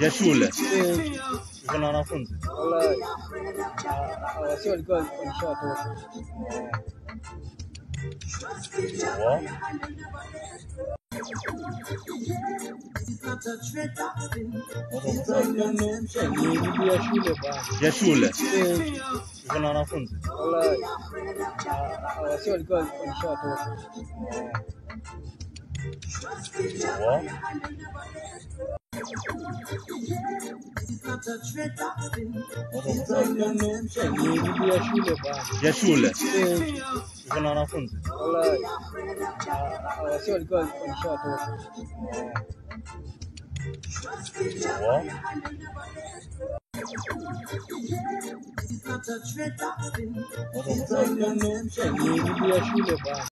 Ya shule uko na wanafunzi wallahi. Ah, Wasi walikuwa walishawatoka. Ya shule uko na wanafunzi wasio walikuwa walishawatoka ni ya shule ya na wanafunzi? Touch me, touch me. Touch me, touch me.